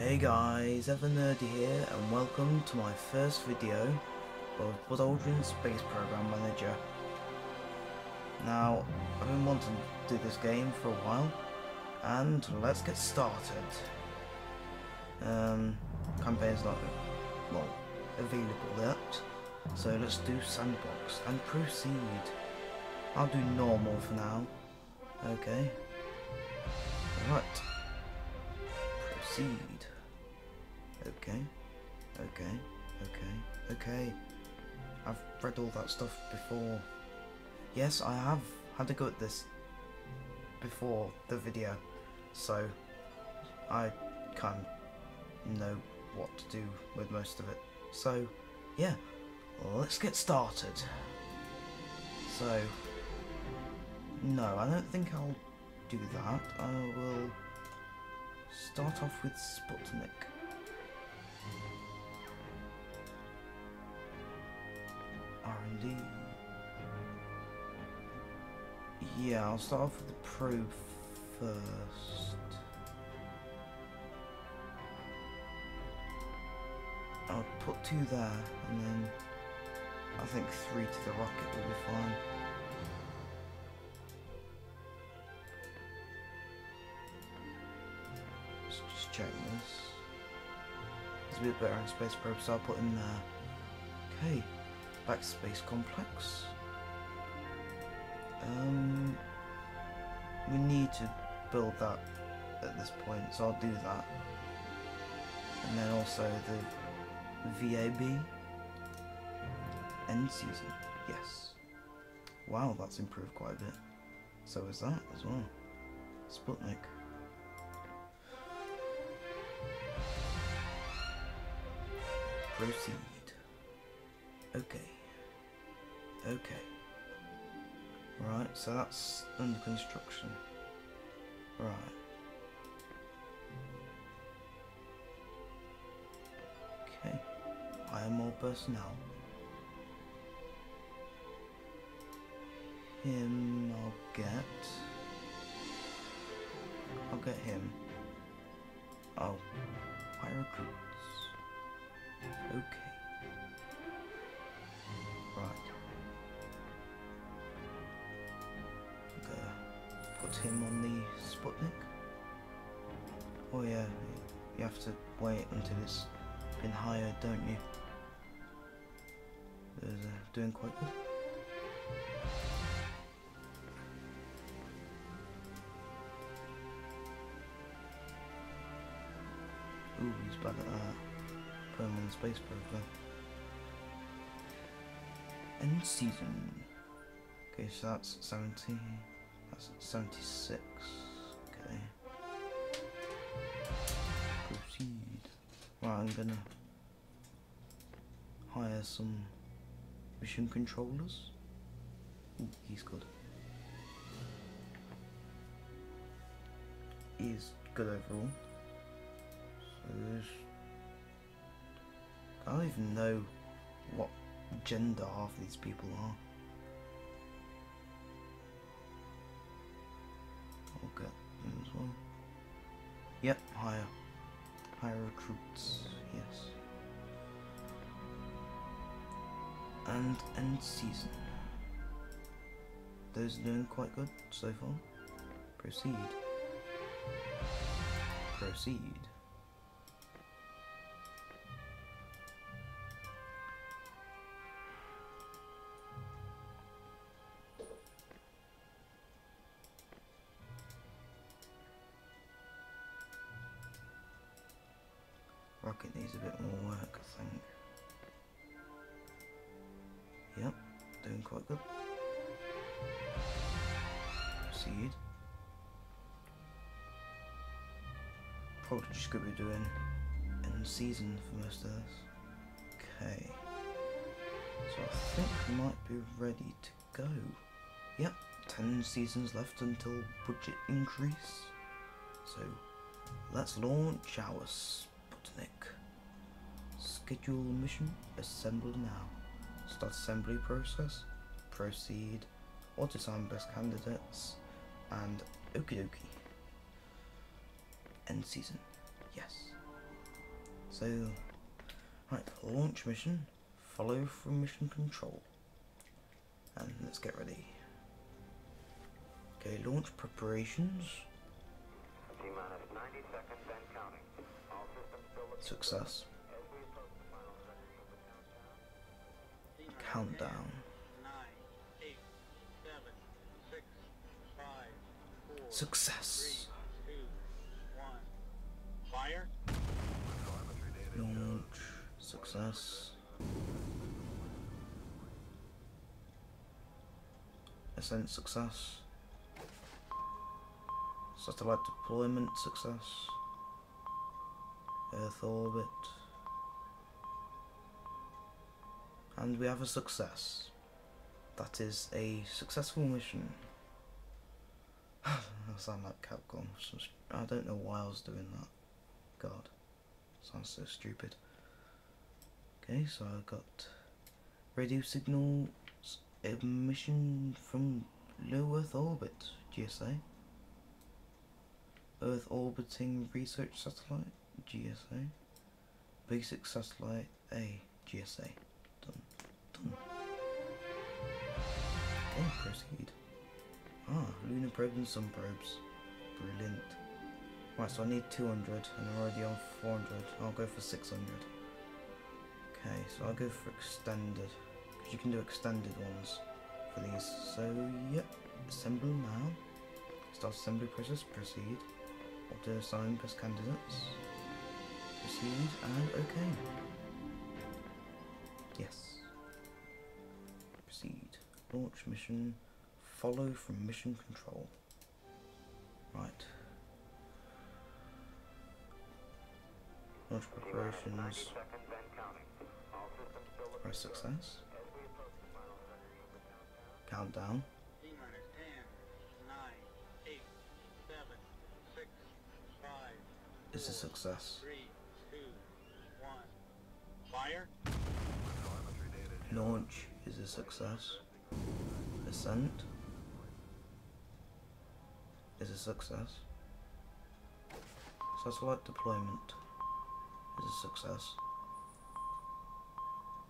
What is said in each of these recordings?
Hey guys, EverNerdy here, and welcome to my first video of Buzz Aldrin Space Program Manager. Now, I've been wanting to do this game for a while, and let's get started. Um, campaign's not, well, available yet, so let's do Sandbox and proceed. I'll do normal for now. Okay. Right. Proceed. Read all that stuff before. Yes, I have had a go at this before the video, so I kind of know what to do with most of it. So, yeah, let's get started. So, no, I don't think I'll do that. I will start off with Sputnik. Yeah, I'll start off with the probe first. I'll put two there, and then I think three to the rocket will be fine. Let's just check this. It's a bit better on space probe, so I'll put in there. Okay, back to space complex. Um, we need to build that at this point, so I'll do that. And then also the VAB end season. Yes. Wow, that's improved quite a bit. So is that as well. Sputnik. Proceed. Okay. Okay. Right, so that's under construction. Right. Okay. Hire more personnel. Him I'll get. I'll get him. Oh. Hire recruits. Okay. Put him on the Sputnik. Oh yeah, you have to wait until it's been hired, don't you? Uh, doing quite good. Ooh, he's back at that. Put him on the space program. End season. Okay, so that's 70. That's 76. Okay. Proceed. Right, I'm gonna hire some mission controllers. Ooh, he's good. He's good overall. So there's I don't even know what gender half of these people are. Yep, hire. Hire recruits, yes. And end season. Those are doing quite good so far. Proceed. Proceed. Probably just gonna be doing in season for most of this. Okay. So I think we might be ready to go. Yep, 10 seasons left until budget increase. So let's launch our Sputnik. Schedule mission, assemble now. Start assembly process, proceed, auto assign best candidates, and okie dokie. End season, yes. So, right, launch mission, follow from mission control. And let's get ready. Okay, launch preparations. T minus 90 seconds and counting. All systems still looking Success. as we approach the final section of the countdown. Countdown. Nine, eight, seven, six, five, four, Success. three, two, one. Launch. Success. Ascent success. Satellite deployment success. Earth orbit. And we have a success. That is a successful mission. I sound like Capcom. I don't know why I was doing that. God. Sounds so stupid. Okay, so I've got radio signal s- emission from low Earth orbit, GSA. Earth orbiting research satellite, GSA. Basic satellite A, GSA. Done. Done. Okay, proceed. Ah, lunar probe and sun probes. Brilliant. Right, so I need 200 and I'm already on 400. I'll go for 600. Okay, so I'll go for extended. Because you can do extended ones for these. So, yep. Assemble now. Start assembly process. Proceed. Auto assign best candidates. Proceed and okay. Yes. Proceed. Launch mission. Follow from mission control. Right. Nine, eight, seven, six, five, It's a success. Launch is a success. Ascent is a success. Satellite deployment is a success.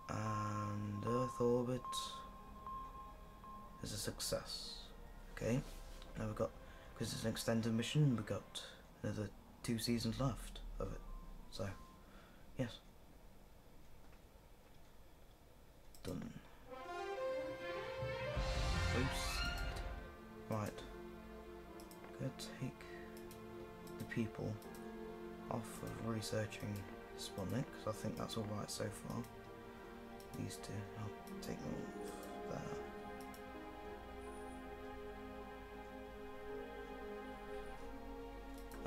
And Earth orbit is a success. Okay, now we've got, because it's an extended mission, we've got another two seasons left of it. So, yes. Done. Proceed. Right. Gonna take the people off of researching Sputnik, because I think that's alright so far. These two, I'll take them off there.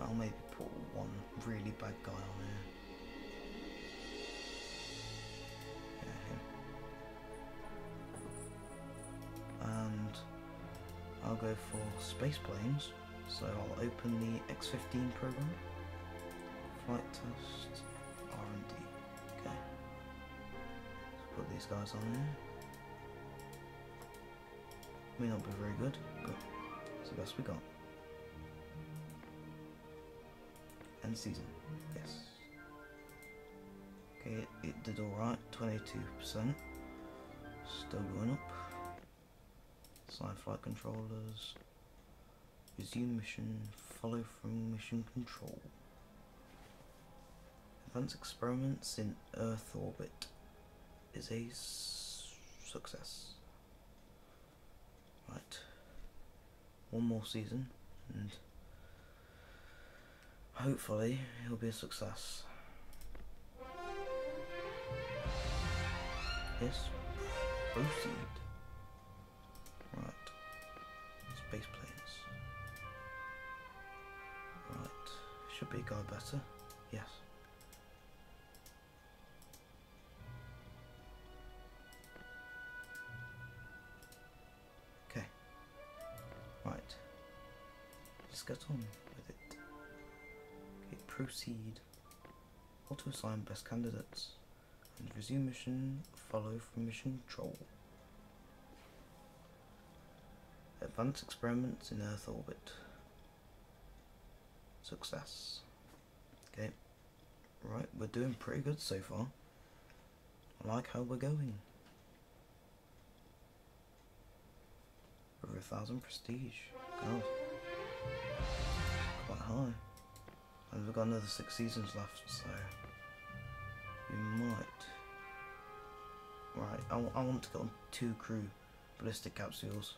I'll maybe put one really bad guy on here. Yeah, him. And I'll go for space planes. So I'll open the X-15 program. Flight test R&D. Okay. Let's put these guys on there. May not be very good, but it's the best we got. End season. Yes. Okay, it, it did alright. 22%. Still going up. Side flight controllers. Resume mission. Follow from mission control. Advanced experiments in Earth orbit is a success. Right. One more season and hopefully it'll be a success. Yes. Proceed. Right. Space planes. Right. Should be go better. Yes. Auto assign best candidates. And resume mission, follow from mission control. Advanced experiments in Earth orbit. Success. Okay. Right, we're doing pretty good so far. I like how we're going. Over a thousand prestige. God. Quite high. We've got another six seasons left, so we might. Right, I want to get on two crew ballistic capsules.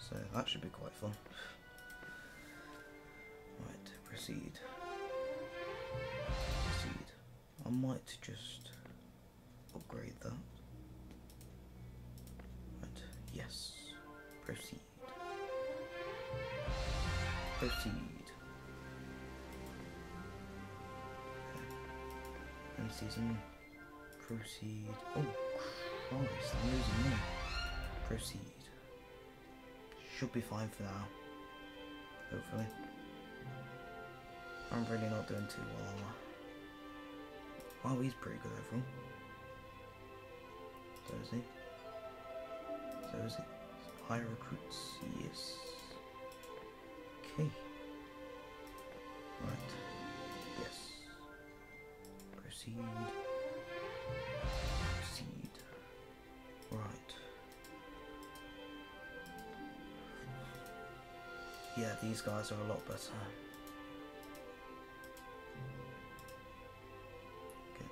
So that should be quite fun. Right, proceed. Proceed. I might just upgrade that. Right, yes. Proceed. Proceed. Season. Proceed. Oh, Christ, I'm losing money. Proceed. Should be fine for now. Hopefully. I'm really not doing too well. am I? Wow, he's pretty good overall. So is he? So is he? High recruits? Yes. Okay. These guys are a lot better. Okay.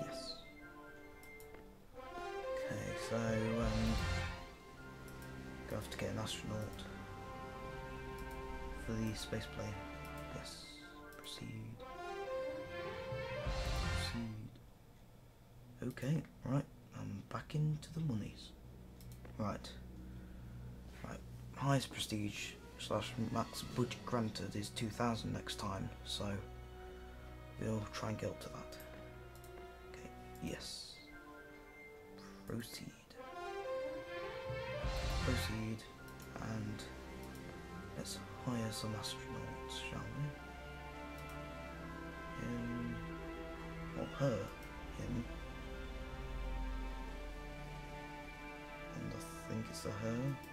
Yes. Okay, so um, go have to get an astronaut for the space plane. Yes. Proceed. Proceed. Okay, right. I'm back into the monies. Right. Highest prestige slash max budget granted is 2000 next time, so we'll try and get up to that. Okay, yes. Proceed. Proceed, and let's hire some astronauts, shall we? Him, or her, him. And I think it's a her.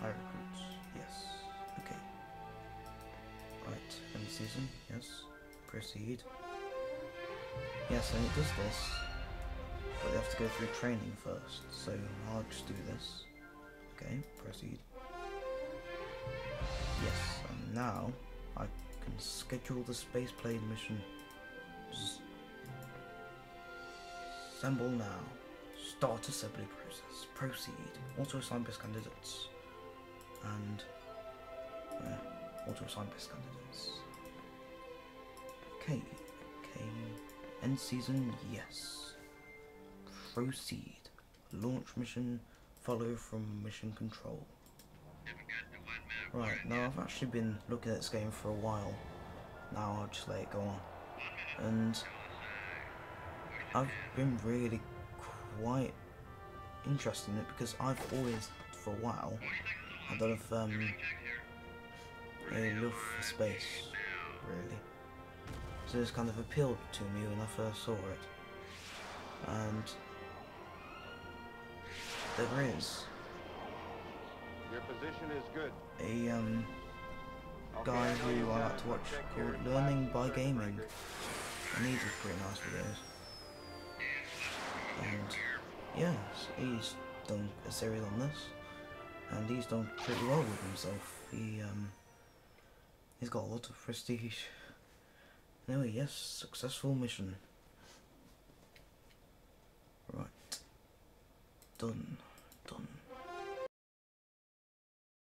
High recruits, yes. Okay. Right, end season, yes. Proceed. Yes, and it does this. But they have to go through training first, so I'll just do this. Okay, proceed. Yes, and now I can schedule the space plane mission. S- Assemble now. Start assembly process. Proceed. Auto assign best candidates. And uh, yeah, auto assign best candidates. Okay, okay. End season, yes. Proceed. Launch mission. Follow from mission control. Right, now I've actually been looking at this game for a while. Now I'll just let it go on. And I've been really quite interested in it because I've always, for a while, a lot of um, a love for space, really. So this kind of appealed to me when I first saw it. And there is Your position is good. a um, guy I who I like to watch called Learning by Gaming, and he does pretty nice videos. And yes, he's done a series on this, and he's done pretty well with himself. He um, he's got a lot of prestige. Anyway, yes, successful mission. Right, done.